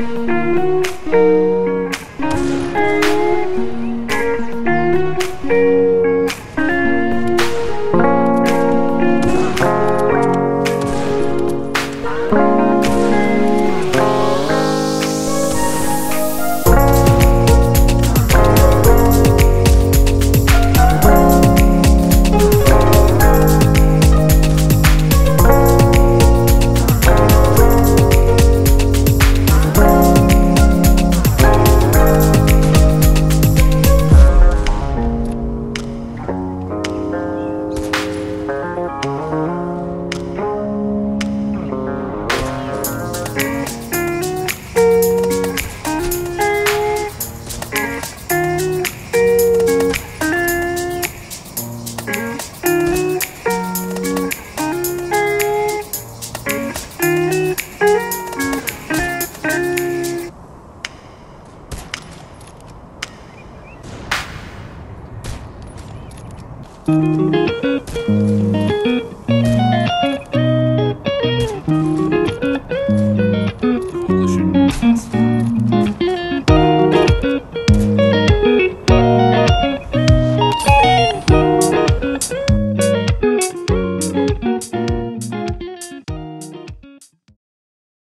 Thank Thank you.